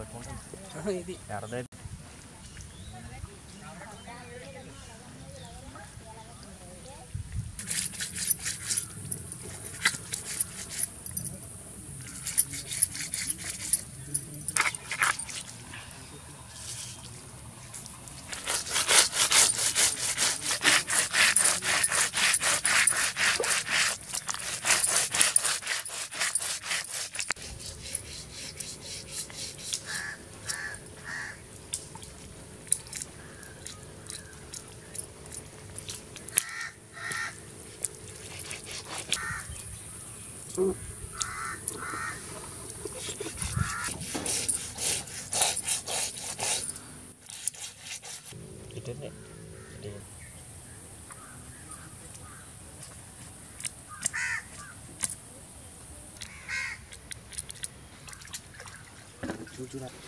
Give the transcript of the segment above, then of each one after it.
పట్టుకుంటాను ఇది ఎర్రదైతే do that.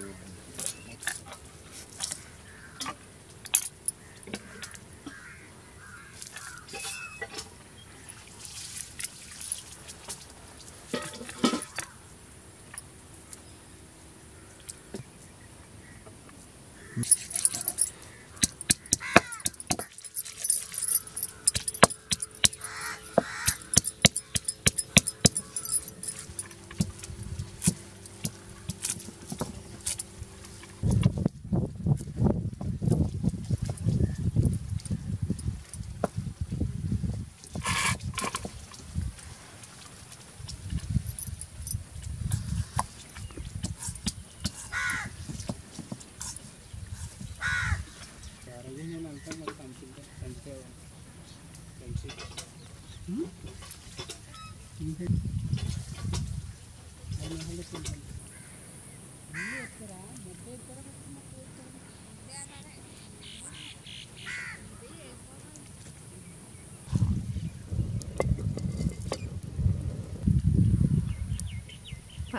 room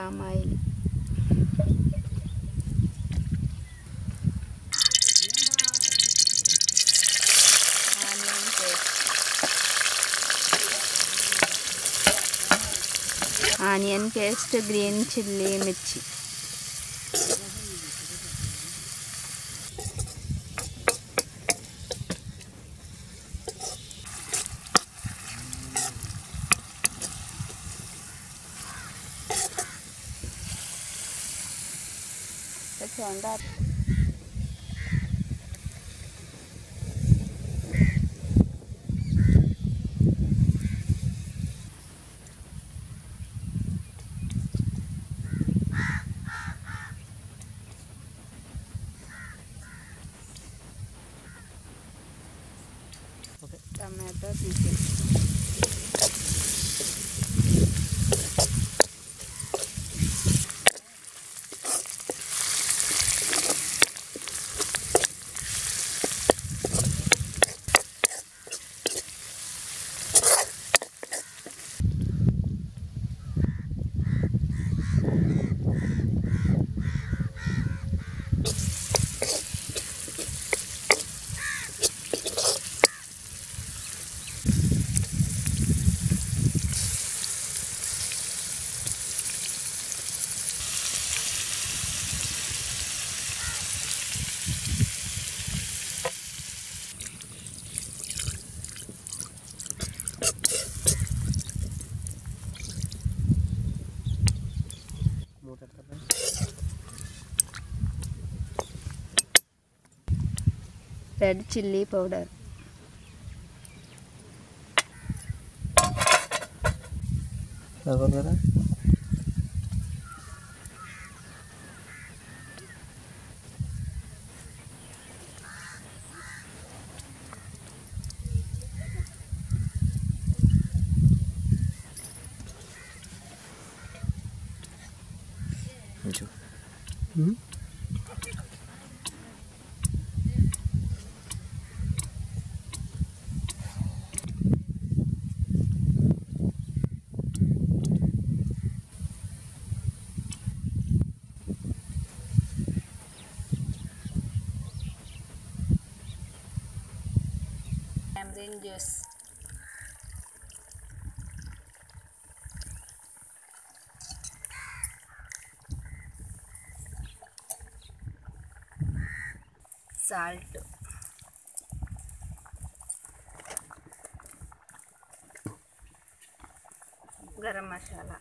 palm oil onion paste green chilli Mirchi Let's go on that. Okay. Tomato. Red chilli powder సరిపోదు కదా Mm-hmm. Orange salt garam masala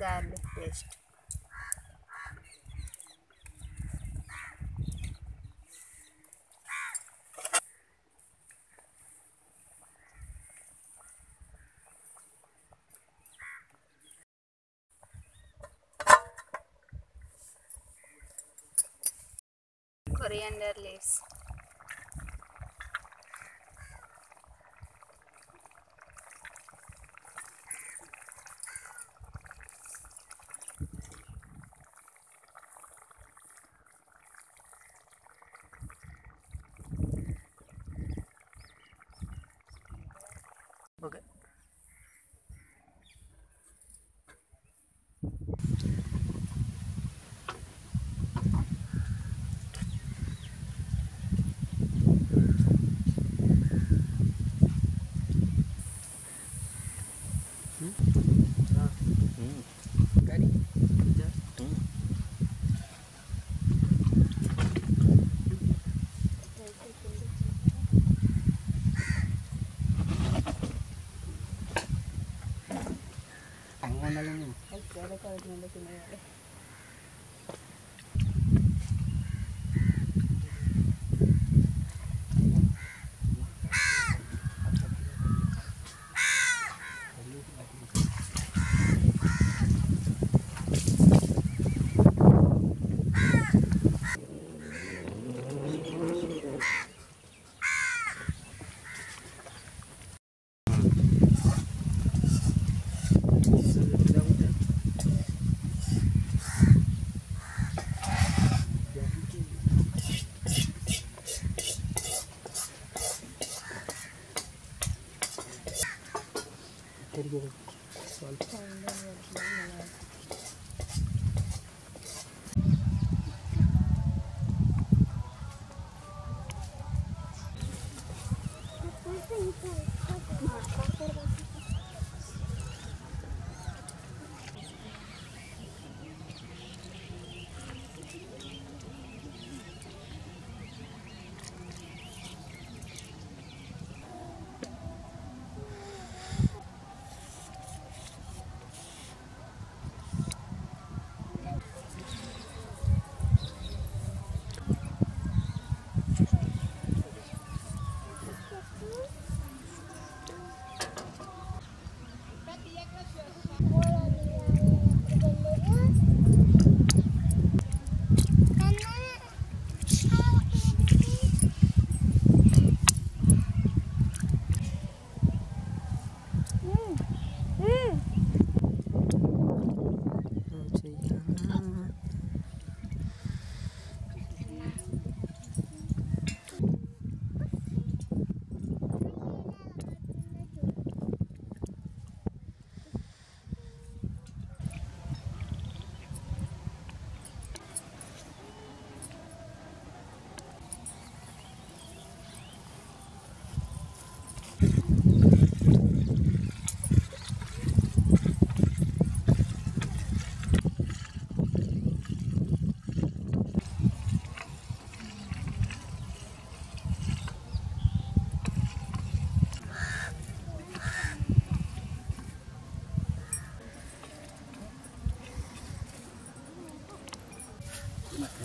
garlic paste coriander leaves കൊണ്ടെല്ലാം करिएगा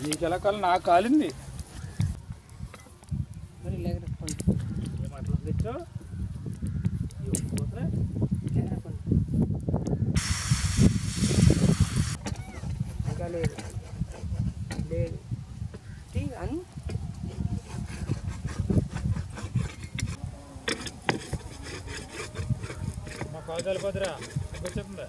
నీకు ఎలా కాలం కాలింది. మరి లేదు. లేదు. అని. మా కాదు వెళ్ళిపోతురా చెప్తుందా